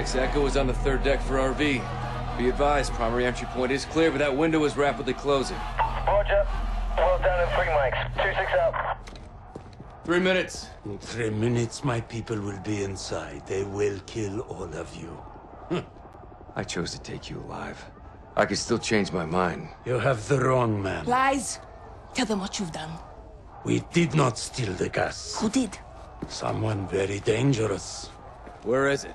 2-6, Echo is on the third deck for RV. Be advised, primary entry point is clear, but that window is rapidly closing. Roger. Well down in three mics. Two six out. Three minutes. In three minutes, my people will be inside. They will kill all of you. Hmm. I chose to take you alive. I could still change my mind. You have the wrong man. Lies. Tell them what you've done. We did not steal the gas. Who did? Someone very dangerous. Where is it?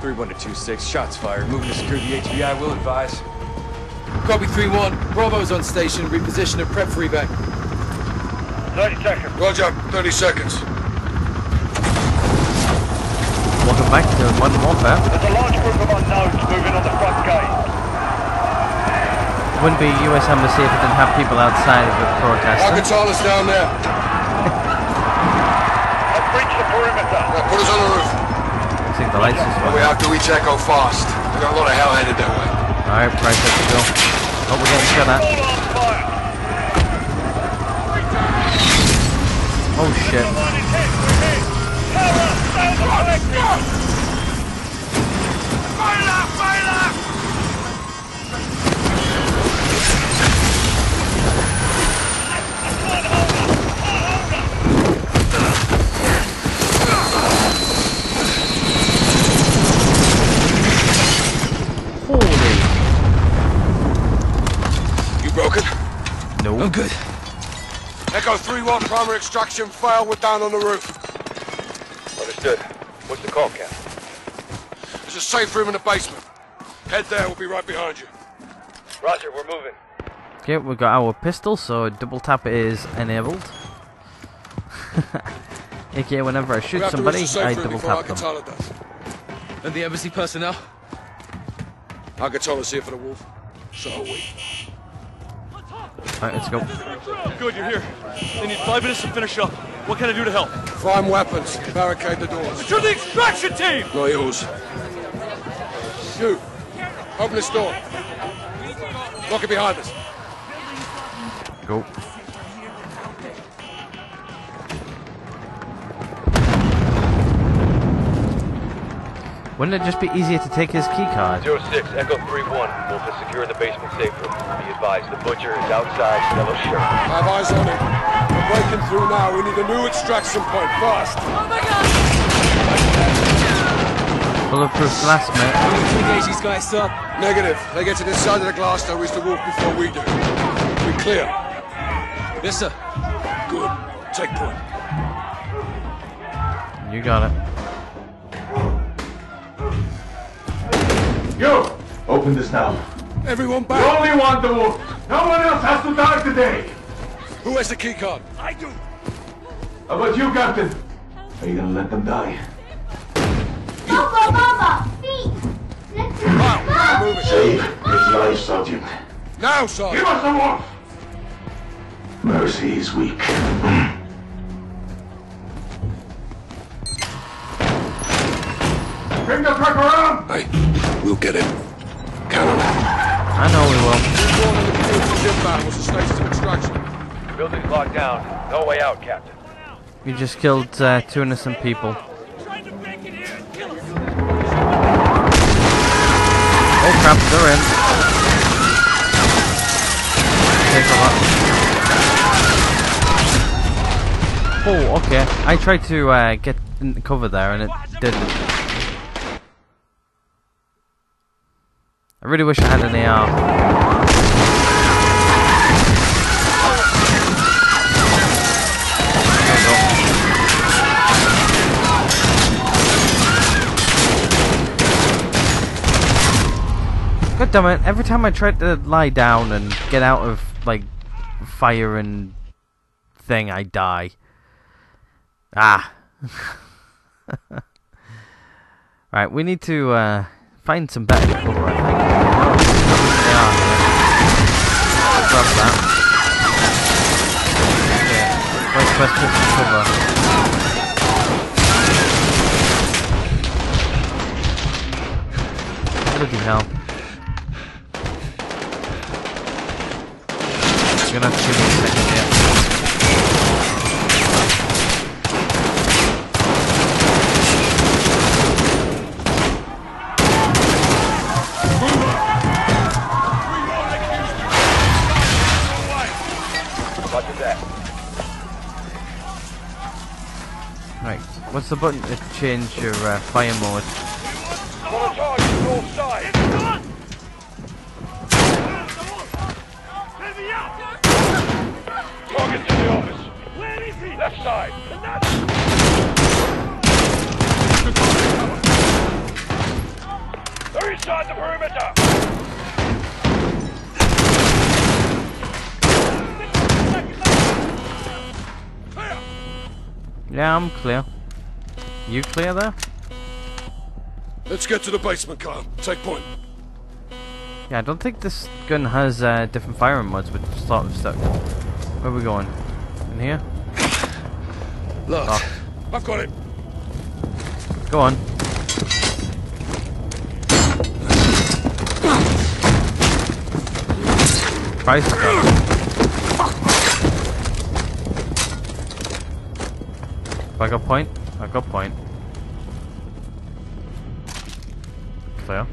3-1-2-6, shots fired. Moving to secure the HVI, will advise. Copy 3-1. Bravo's on station. Reposition and prep for evac. 30 seconds. Roger, 30 seconds. Welcome back to Modern Warfare. There's a large group of unknowns moving on the front gate. It wouldn't be US Embassy if it didn't have people outside of the protest. Al-Qatala's down there. I've breached the perimeter. Now put us on the roof. I think the lights as We well. have to reach Echo fast. We got a lot of hell headed that way. Alright, right, let's go. Oh, we're getting shot at. All on fire. Oh shit. One is No. I'm good. Echo 3-1, primary extraction failed. We're down on the roof. Understood. What's the call, Captain? There's a safe room in the basement. Head there, we'll be right behind you. Roger, we're moving. Okay, we've got our pistol, so double tap is enabled. AKA whenever I We shoot have to reach somebody, the safe I room double before tap them. Al-Qatala does. And the embassy personnel? Al-Qatala's here for the wolf. So are we. Alright, let's go. Good, you're here. They need five minutes to finish up. What can I do to help? Find weapons. Barricade the doors. To the extraction team! Not yours. Shoot. Open this door. Lock it behind us. Go. Wouldn't it just be easier to take his key card? 06, Echo 3-1. Wolf is secure in the basement safe room. Be advised, the butcher is outside, yellow shirt. Have eyes on him. We're breaking through now. We need a new extraction point fast. Oh my god! Bulletproof glass, mate. Engage these guys up. Negative. They get to this side of the glass, they'll reach the wolf before we do. We clear. Yes, sir. Good. Take point. You got it. You! Open this now. Everyone You back. only want the wolf. No one else has to die today. Who has the key card? I do. How about you, Captain? Are you gonna let them die? Baba, Baba, feet. Let's Wow. Move. Save his life, Sergeant. Now, Give Sergeant. us the wolf! Mercy is weak. Bring the truck around! Hey, we'll get him. Count on it. I know we will. One of the community's inbound was the station of extraction. Building's locked down. No way out, Captain. We just killed uh, two innocent people. Oh crap, they're in. Take a lot. Oh, okay. I tried to uh, get in the cover there and it didn't. I really wish I had an AR. God damn it, every time I try to lie down and get out of, like, fire and thing, I die. Ah. Right, we need to uh, find some better cover, I think. Here. Grab that. Yeah. Where's best place to cover? Bloody hell. You're gonna have to give me second here. What's the button to change your uh, fire mode? The office. Left side. Perimeter. Yeah, I'm clear. You clear there? Let's get to the basement, Kyle. Take point. Yeah, I don't think this gun has uh, different firing modes, but sort of stuck. Where are we going? In here? Look, Oh. I've got it. Go on. Christ. Have I got point? I got point. Clear.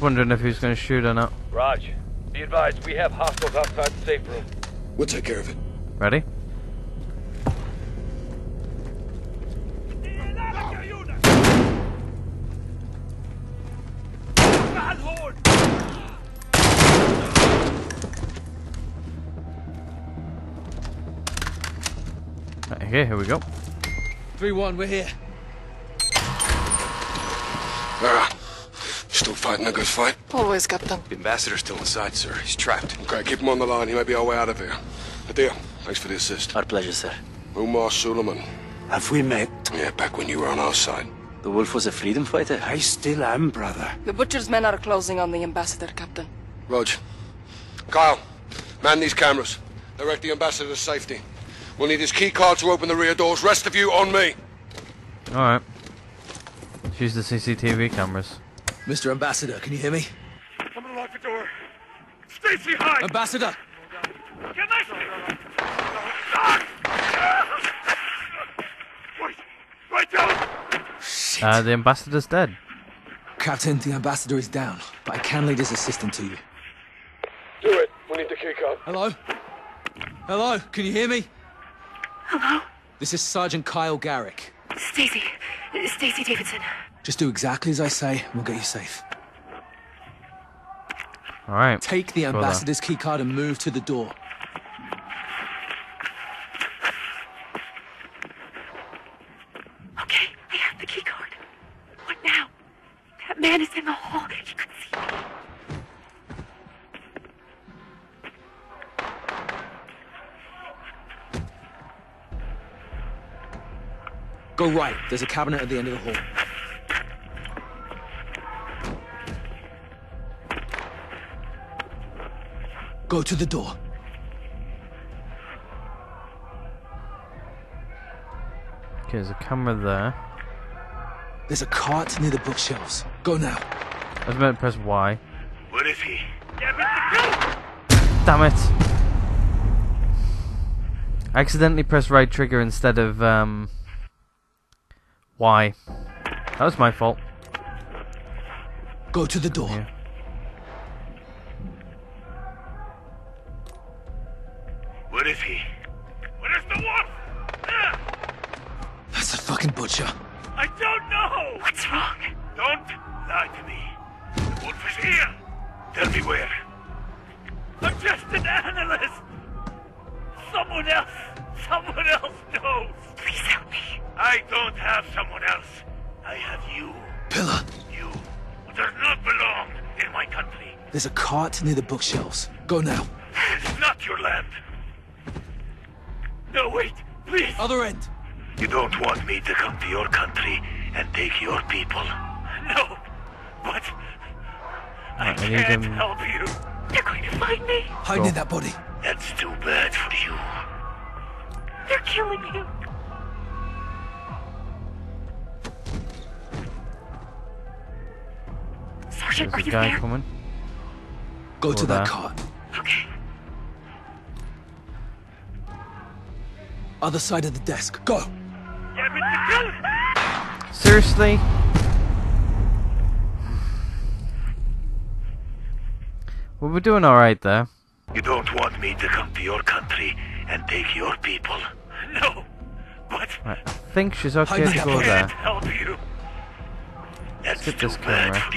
Wondering if he's going to shoot or not. Raj, be advised, we have hostiles outside the safe room. We'll take care of it. Ready? Right, Okay, here we go. 3-1, we're here. Lara, still fighting a good fight? Always, Captain. The ambassador's still inside, sir. He's trapped. Okay, keep him on the line. He may be our way out of here. Hadir, thanks for the assist. Our pleasure, sir. Omar Sulaman. Have we met? Yeah, back when you were on our side. The wolf was a freedom fighter? I still am, brother. The Butcher's men are closing on the ambassador, Captain. Rog. Kyle, man these cameras. Direct the ambassador to safety. We'll need his key card to open the rear doors. Rest of you on me. Alright. Use the CCTV cameras. Mr. Ambassador, can you hear me? Someone lock the door. Stacy, hide! Ambassador! Get my... Wait! Right down! Uh, the ambassador's dead. Captain, the Ambassador is down, but I can lead his assistant to you. Do it. We need the key card. Hello? Hello, can you hear me? Hello? This is Sergeant Kyle Garrick. Stacy. Stacy Davidson. Just do exactly as I say, and we'll get you safe. Alright. Take the Go there. Ambassador's keycard and move to the door. Okay, I have the key card. What now? That man is in the hall. He could see Go right. There's a cabinet at the end of the hall. Go to the door. Okay, there's a camera there. There's a cart near the bookshelves. Go now. I was meant to press Y. Where is he? Damn it! I accidentally pressed right trigger instead of um Y. That was my fault. Go to the door. Yeah. There's a cart near the bookshelves. Go now. It's not your land. No, wait, please. Other end. You don't want me to come to your country and take your people? No, but I I can't them- help you. They're going to find me. Hide near that body. That's too bad for you. They're killing him. Sergeant, are There's a you guy there? coming. Go to that car. Okay. Other side of the desk. Go. Damn it, the gun! Seriously? Well, we're doing alright there. You don't want me to come to your country and take your people? No, but Right, I think she's okay Hide to that go body. there. help you. That's Skip too this bad camera.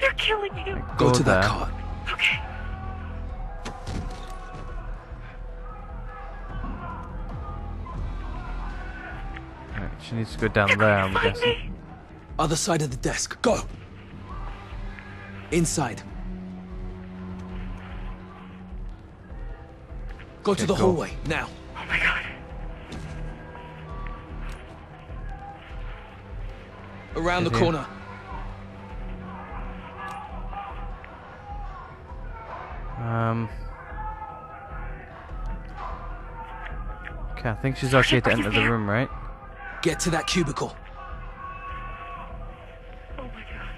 For you. They're killing him. Go, Go to that there. cart. Okay. Right, she needs to go down They're there, I'm guessing. me. Other side of the desk. Go. Inside. Go to the go. hallway now. Oh my god. Around the Is he- corner. Um. Okay, I think she's okay to enter the room, right? Get to that cubicle. Oh my god.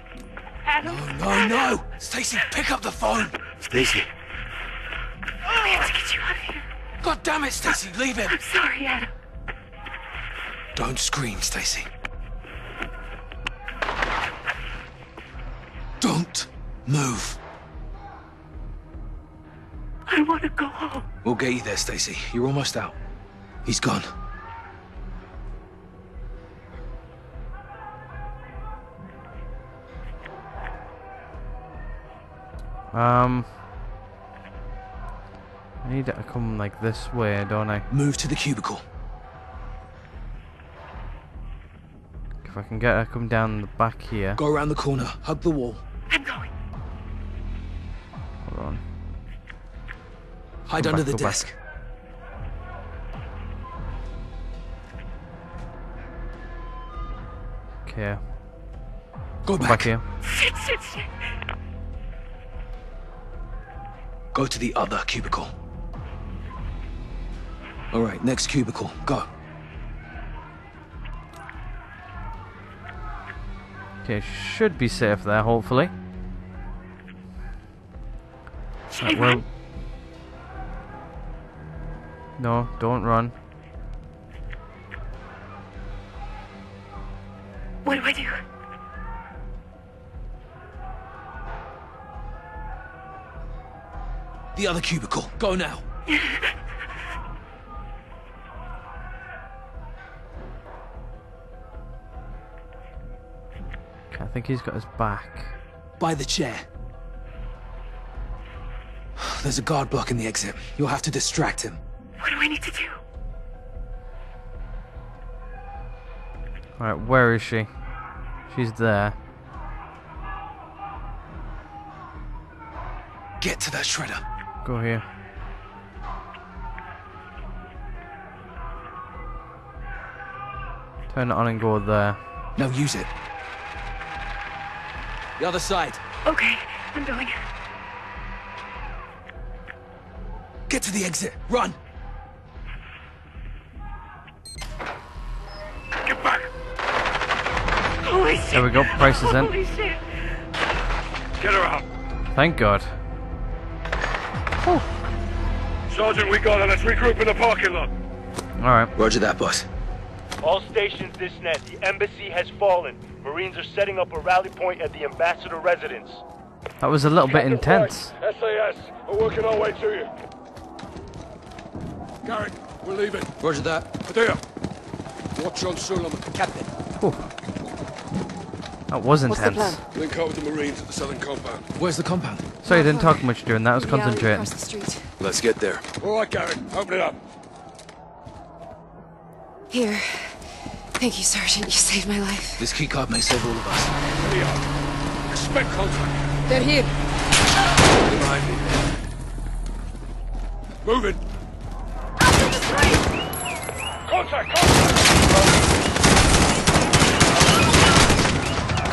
Adam. No, no. Stacy, pick up the phone. Stacy, We have to get you out of here. God damn it, Stacy, leave him. I'm sorry, Adam. Don't scream, Stacy. Don't move. We'll get you there, Stacy. You're almost out. He's gone. Um. I need to come like this way, don't I? Move to the cubicle. If I can get her come down the back here. Go around the corner. Hug the wall. Hide under back, the go back. desk. Okay. Go back. back here. Sit, sit, sit. Go to the other cubicle. All right, next cubicle. Go. Okay, should be safe there, hopefully. Should Right, I well. run? No, don't run. What do I do? The other cubicle. Go now. Okay, I think he's got his back. By the chair. There's a guard blocking the exit. You'll have to distract him. What do I need to do? Alright, where is she? She's there. Get to that shredder. Go here. Turn it on and go there. Now use it. The other side. Okay, I'm going. Get to the exit. Run. Shit. There we go, Price is in. Holy shit. Get her out! Thank God. Sergeant, we got her. Let's regroup in the parking lot. Alright. Roger that, boss. All stations this net. The embassy has fallen. Marines are setting up a rally point at the ambassador residence. That was a little bit intense. SAS, we're working our way to you. Garrick, we're leaving. Roger that. Padilla, watch on Sulaman. Captain. That was What's the intense. plan? Link up with the Marines at the southern compound. Where's the compound? Sorry, I didn't talk much during that. I was concentrating. across the street. Let's get there. All right, Garrick, open it up. Here. Thank you, Sergeant. You saved my life. This keycard may save all of us. There you are. Expect contact. They're here. Behind me. Moving. Contact! Contact!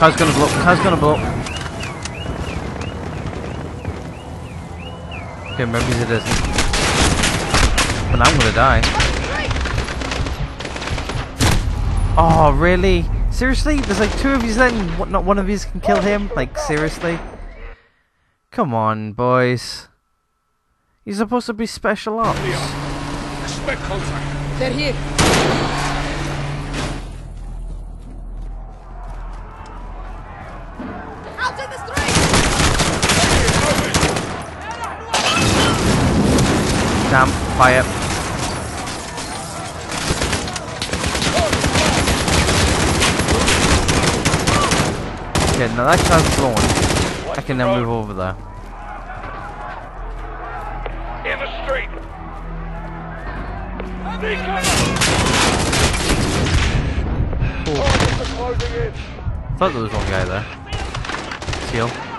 Car's gonna blow. Car's gonna blow. Okay, maybe it isn't. But I'm gonna die. Oh, really? Seriously? There's like two of you then? Not one of you can kill him? Like, seriously? Come on, boys. You're supposed to be special ops. They're here. Fire. Okay, now that car's blown. I can now move over there. In the street! Be Targets are closing in! Thought there was one guy there. Seal.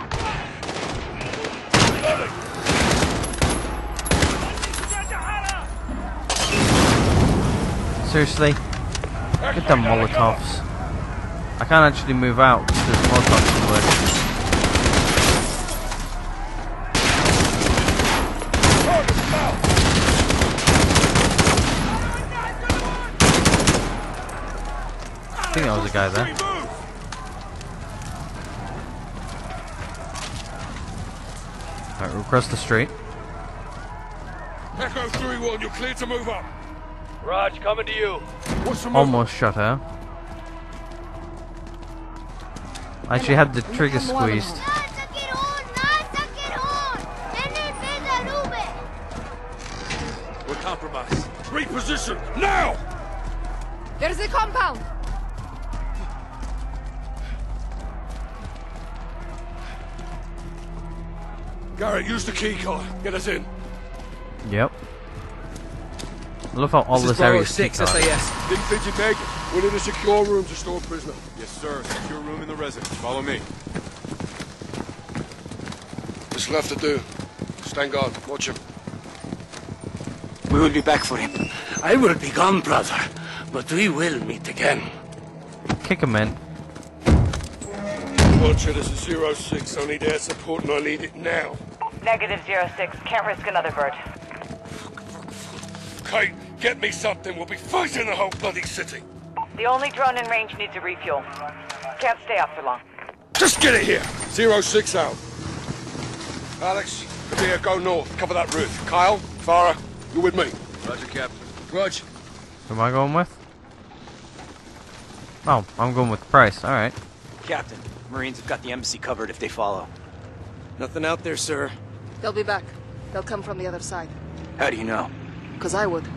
Seriously? Get the molotovs. I can't actually move out because there's molotovs are working. I think that was a guy there. Alright, we'll cross the street. Echo 3-1, you're clear to move up. Raj, coming to you. What's the? Almost shot her. I actually had the trigger squeezed. We're compromised. Reposition, now! There's a compound! Garrick, use the key card. Get us in. I love how all This this, is Bravo area is 6 keycard. SAS. Big Fidget Meg, we need a secure room to store prisoner. Yes, sir. Secure room in the residence. Follow me. What's left to do? Stand guard, watch him. We will be back for him. I will be gone, brother, but we will meet again. Kick him in. Roger, this is 06. I need air support and I need it now. Negative zero six. Can't risk another bird. Kate, get me something. We'll be fighting the whole bloody city. The only drone in range needs a refuel. Can't stay up for long. Just get it here. 06 out. Alex, Kabir, go north. Cover that roof. Kyle, Farah, you with me? Roger, Captain. Roger. Who am I going with? Oh, I'm going with Price. Alright. Captain, Marines have got the embassy covered if they follow. Nothing out there, sir. They'll be back. They'll come from the other side. How do you know? Because I would.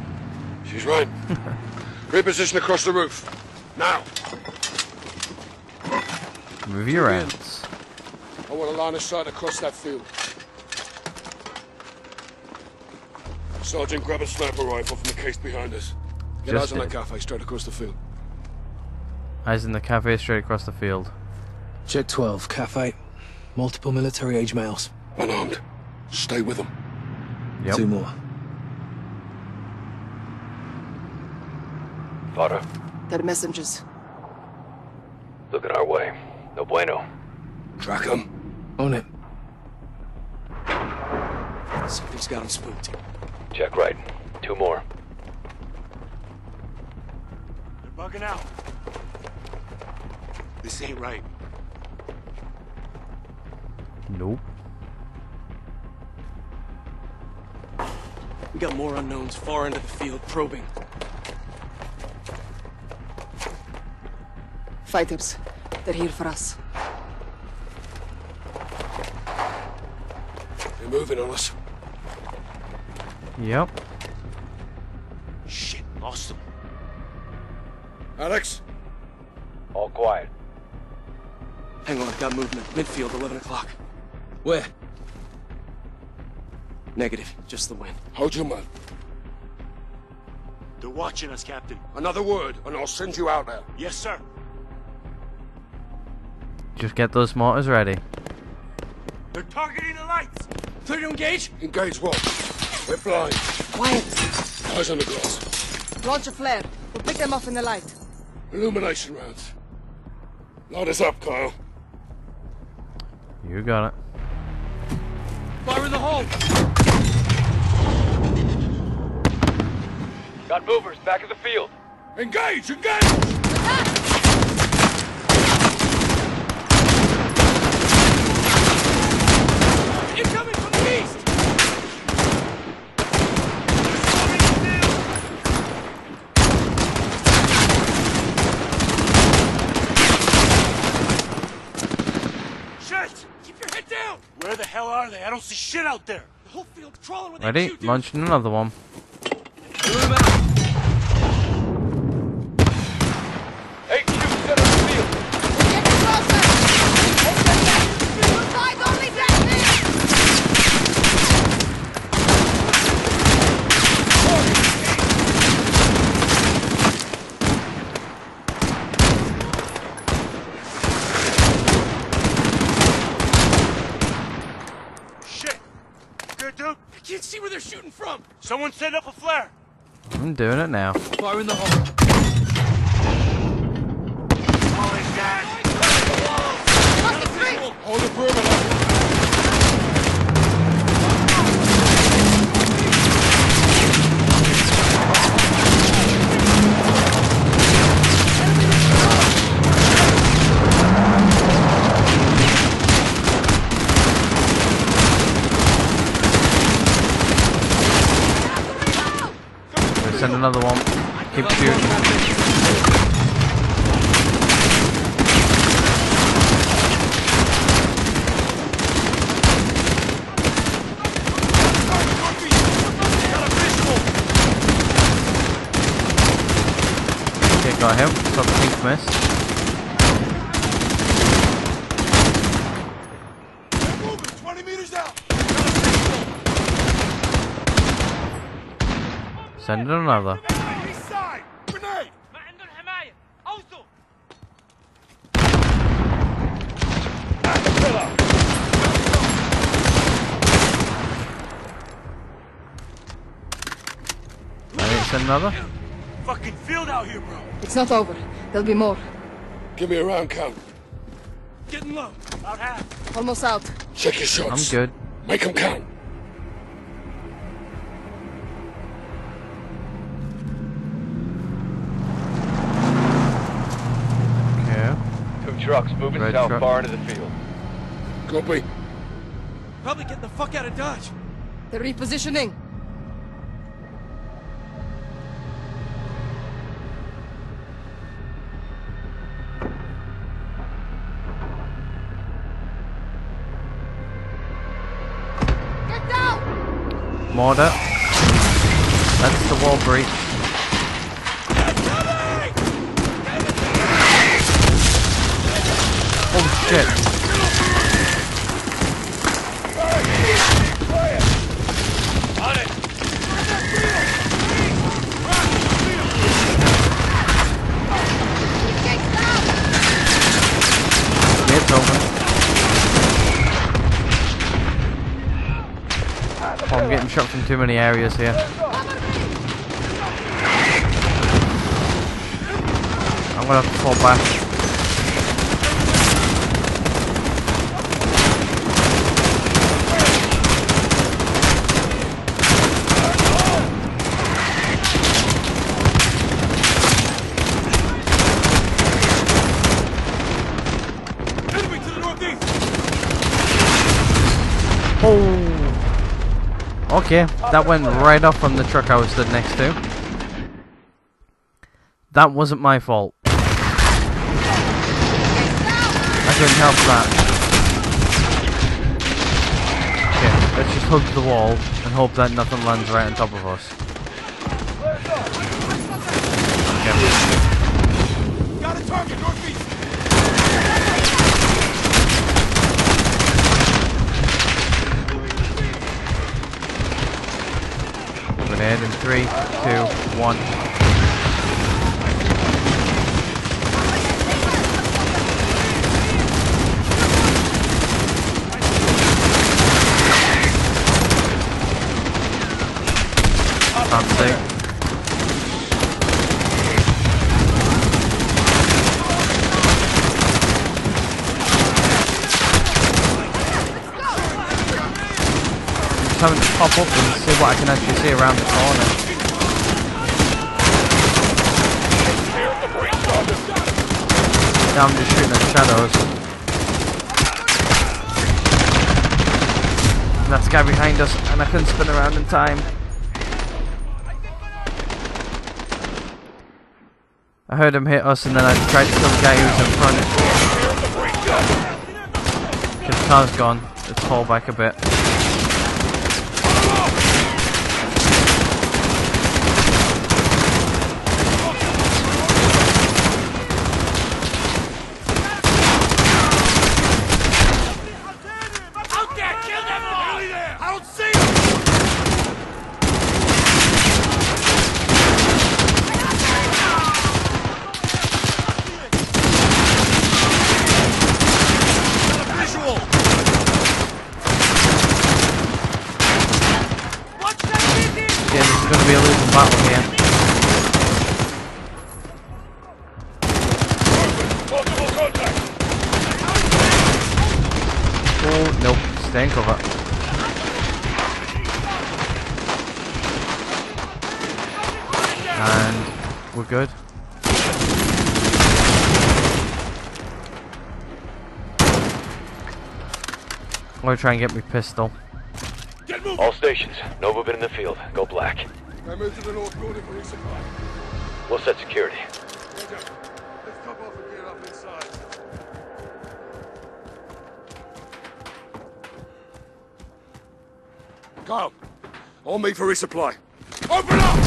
She's right. Reposition across the roof. Now. Move your ends. I want a line of sight across that field. Sergeant, grab a sniper rifle from the case behind us. Get Just eyes on that cafe straight across the field. Eyes in the cafe straight across the field. Check 12, cafe. Multiple military age males. Unarmed. Stay with them. Yep. Two more. Potter, They're messengers. looking our way. No bueno. Track them. On it. Something's got him spooked. Check right. Two more. They're bugging out. This ain't right. Nope. We got more unknowns far into the field probing. Fighters. They're here for us. They're moving on us. Yep. Shit, lost them. Alex? All quiet. Hang on, I've got movement. Midfield, 11 o'clock. Where? Negative, just the wind. Hold your mouth. They're watching us, Captain. Another word, and I'll send you out there. Yes, sir. Just get those mortars ready. They're targeting the lights. Clear to engage? Engage what? We're blind. Quiet. Eyes on the glass. Launch a flare. We'll pick them off in the light. Illumination rounds. Load us up, Kyle. You got it. Fire in the hole! Got movers back in the field. Engage! Engage! Incoming from the east! Shit! Keep your head down! Where the hell are they? I don't see shit out there. The whole field crawling with Ready? HQ. Launching another one. HQ center of the field. Shit! Good dude? I can't see where they're shooting from. Someone set up a flare. I'm doing it now. Fire in the hole. It's not over. There'll be more. Give me a round count. Getting low. About half. Almost out. Check your shots. I'm good. Make them count. Okay. Two trucks moving Red south truck. far into the field. Copy. Probably getting the fuck out of Dodge. They're repositioning. Mortar. That's the wall breach. From too many areas here. I'm gonna have to fall back. Okay, that went right off from the truck I was stood next to. That wasn't my fault. I couldn't help that. Okay, let's just hug the wall and hope that nothing lands right on top of us. Okay. Got a target Moving in three, two, one. Can't see. Pop up and see what I can actually see around the corner. Now I'm just shooting at shadows. And that's the guy behind us, and I couldn't spin around in time. I heard him hit us, and then I tried to kill the guy who was in front. His car's gone. Let's back a bit. Out there! Kill them all! I don't see them! Visual! Yeah, this is going to be a losing battle here. Oh, nope. Stay in cover. And we're good. I'm going to try and get my pistol. All stations, Nova been in the field. Go black. I move to the north building for resupply. We'll set security. Kyle, on me for resupply. Open up!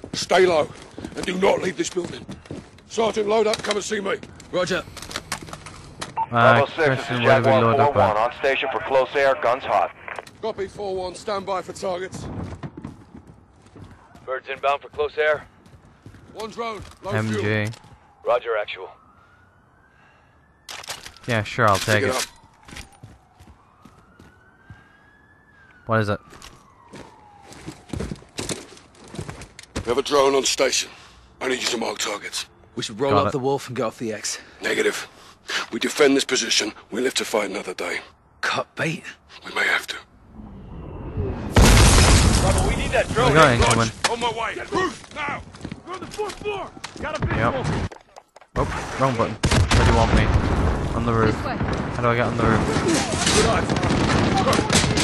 Stay low and do not leave this building. Sergeant, load up. Come and see me. Roger. Uh, Bravo 6, this is where do we Jaguar 4-1. On station for close air, guns hot. Copy 4-1. Stand by for targets. Birds inbound for close air. One drone. Low fuel. Roger, actual. Yeah, sure, I'll take Pick it. it What is it? We have a drone on station. I need you to mark targets. We should roll Got up it. the wolf and get off the X. Negative. We defend this position. We live to fight another day. Cut bait. We may have to. Bravo, we need that drone. We got incoming. On my way. Roof, now! We're on the fourth floor. Got a visual. Yep. Oh, wrong button. Where do you want me? On the roof. How do I get on the roof?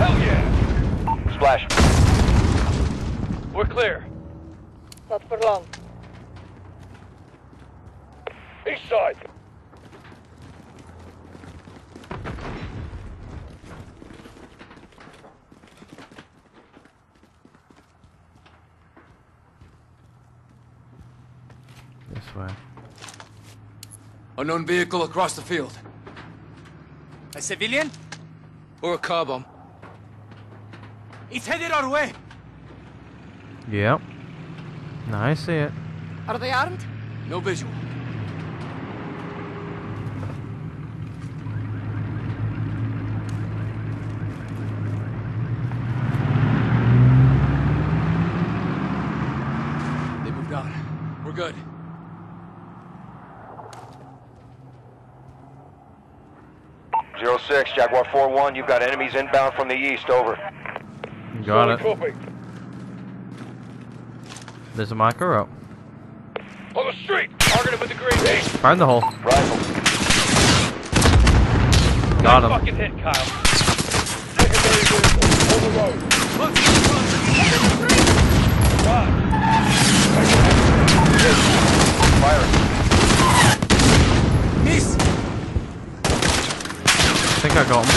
Hell yeah. Splash. We're clear. Not for long. East side. This way. Unknown vehicle across the field. A civilian? Or a car bomb. It's headed our way. Yep. Now I see it. Are they armed? No visual. They moved on. We're good. Zero 06, Jaguar 4-1, you've got enemies inbound from the east, over. Got it. Copy. There's a marker up. On the street. Targeted with the green base. Find the hole. Rifle. Got him. Fucking hit, Kyle. Secondary vehicle. On the road. Look. Firing. Miss! think I got him.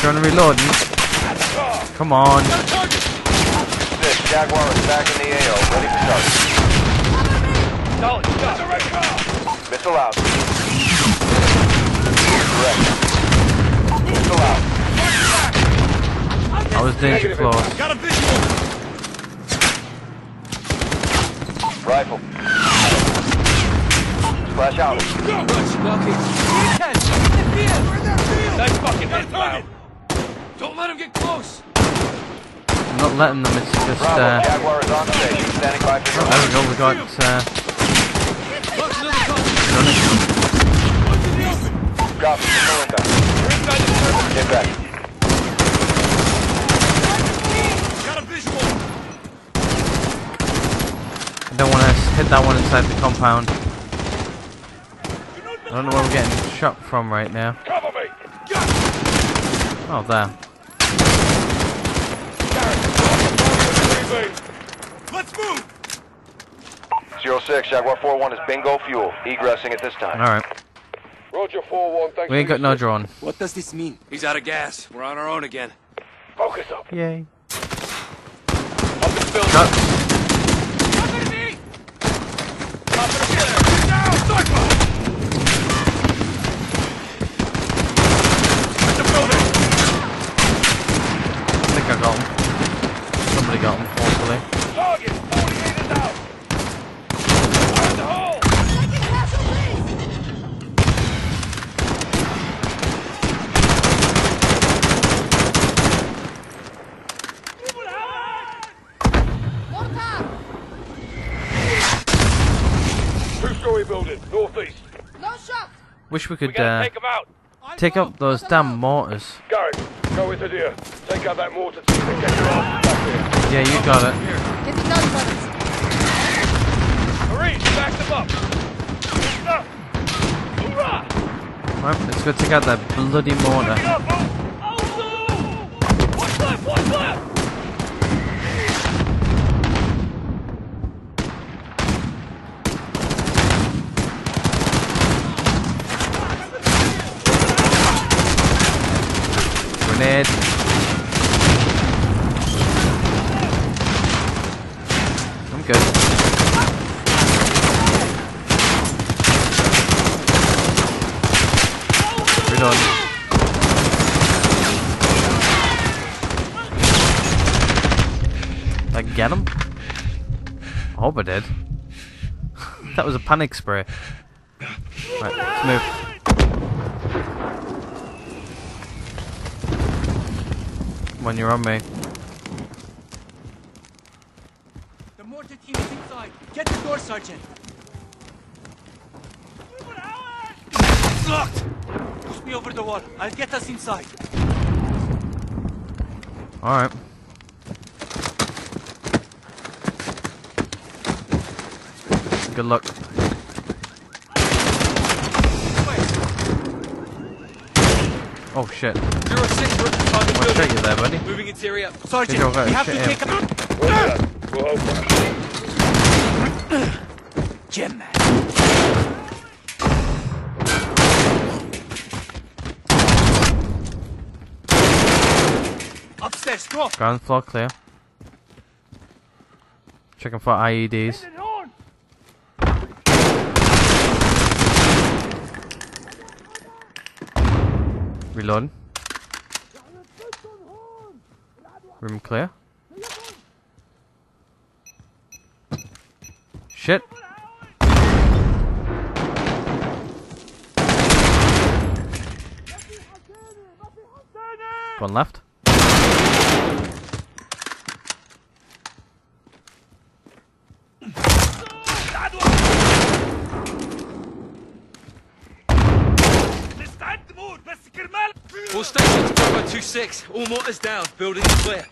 Trying to reload. Come on. This Jaguar is back in the AO, ready for target. Solid. Missile out. Missile out. I was danger close. Got a visual. Rifle. Splash out. Nice fucking hit, pal. Don't let him get close. I'm not letting them, it's just, Bravo, uh... Jaguar is on station, standing by for Oh, there we go, we got, uh... Copy, no inbound. Get back. Got a visual. I don't want to hit that one inside the compound. I don't know where we're getting shot from right now. Cover me. Oh, there. Let's move. Zero 06, Jaguar 4-1 is bingo fuel. Egressing at this time. Alright. Roger 4-1, thanks We ain't got no drone. What does this mean? He's out of gas. We're on our own again. Focus up. Yay. Up the building. Shot. Top of the flare. Get down, sniper. At the building. I think I got him. Somebody got him, hopefully. Target. 48 is out. Fire in the hole. Two-story building, northeast. No shot. Wish we We could, gotta uh... take them out. Take up those damn mortars. Garrick, go into there. Take out that mortar team and get your ass back here. Yeah, you got it. Getting down bullets. Marines, back them up. Stop. Hoorah! Right, let's go take out that bloody mortar. Get up, move. What's left? What's left? Grenade. I'm good. Reload. Did I get him? I hope I did. that was a panic spray. Right, let's move. When you're on me. The mortar team is inside. Get the door, Sergeant. It's locked. Push me over the wall. I'll get us inside. Alright. Good luck. Oh shit. Zero six, we're at the building. you there, buddy? Moving interior. Sergeant, job, we have to take him. Well done. We'll hold fast. Jim. Upstairs, go. Ground floor clear. Checking for IEDs. Reloading. Room clear. Shit. One left. All stations, Bravo 2-6. All mortars down. Building clear.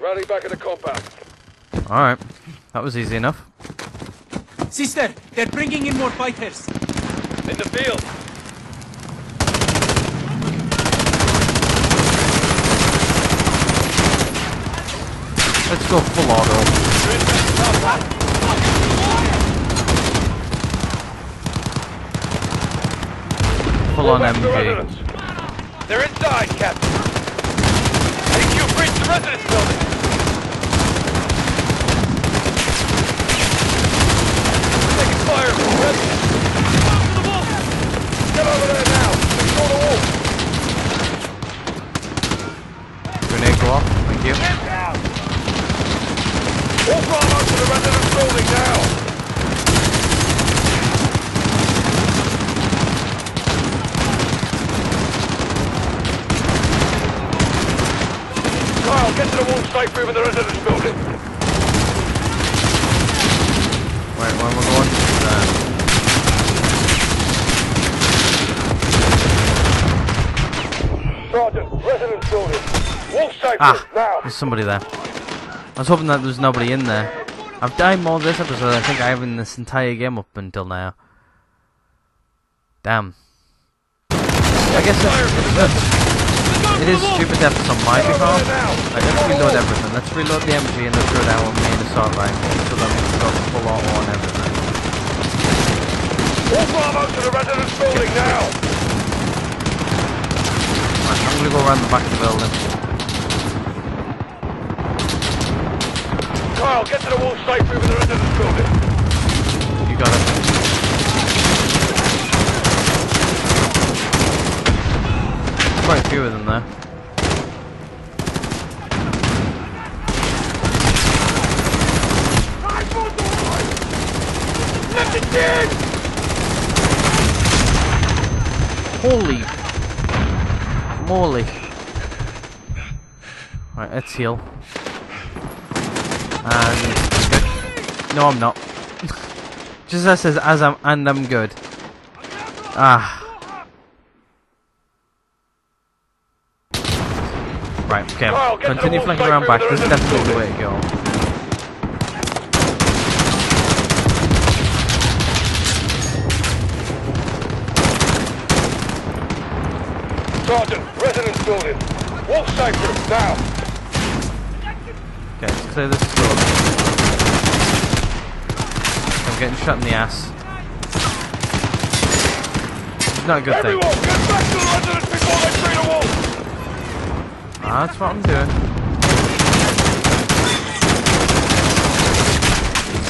Rally back at the compound. Alright. That was easy enough. Sister, they're bringing in more fighters. In the field. Let's go full auto. Full on Back MG. They're inside, Captain. Thank you forached the residence building! Taking fire! Residence! Get over there now! Secure the wall! Grenade go off. Thank you. All Bravo to the residence building now! Kyle, get to the wall safe room in the residence building. Right, where am I going? There. Sergeant, residence building. Wall safe Ah, now! there's somebody there. I was hoping that there was nobody in there. I've died more this episode I think I have in this entire game up until now. Damn. I guess it's, it is stupid to have this on my behalf. Right, let's reload everything. Let's reload the MG and let's throw down our main assault rifle so that we can go full auto on everything. All Bravo to the residence building now! Right, I'm gonna go around the back of the building. Kyle, get to the wall safe in the residence building. You got it. Quite a few of them there. Holy moly. Right, let's heal. And. No, I'm not. Just as as I'm and I'm good. Ah. Right, okay. Kyle, get to the Continue flanking around back. This is definitely the way to go. Sergeant, residence building. Wall safe room, now! Okay, let's clear this road. I'm getting shot in the ass. It's not a good thing. Everyone, get back to the residence before they clear the wall! That's what I'm doing.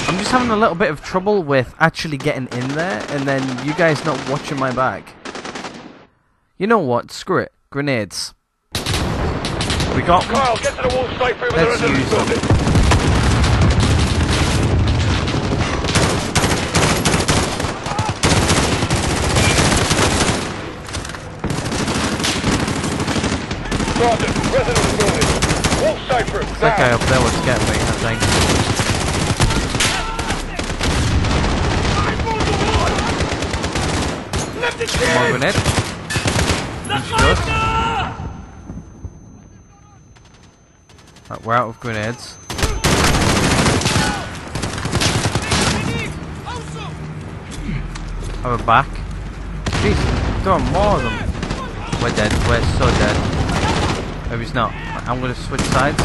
I'm just having a little bit of trouble with actually getting in there and then you guys not watching my back. You know what? Screw it. Grenades. We got. Kyle, get to the wall safe room Let's use them. That guy up there was getting me, I think. Grenade. Understood. Right, we're out of grenades. Have a back. Jeez, there are more of them. We're dead. We're so dead. Maybe it's not. I'm gonna switch sides.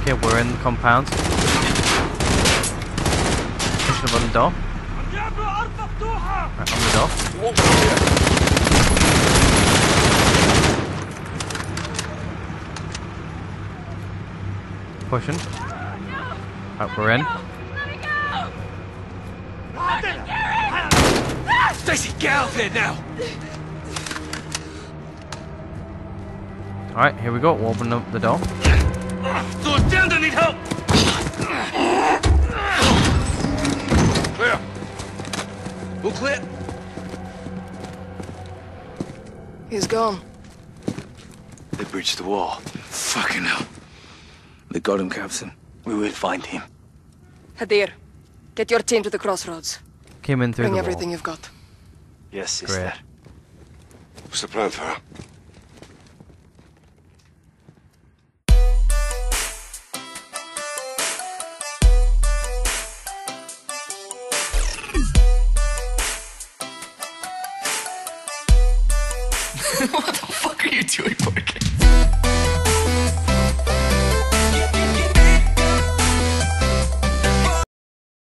Okay, we're in the compound. On the door. Right, on the door. Pushing. Right, we're in. Stacy, get out of here now! Alright, here we go. We'll open up the door. Door's down, I need help! Clear. All clear? He's gone. They breached the wall. Fucking hell. They got him, Captain. We will find him. Hadir, get your team to the crossroads. Came in through Bring the everything wall. you've got. Yes, sister. Great. What's the plan, Farah? what the fuck are you doing, Morgan?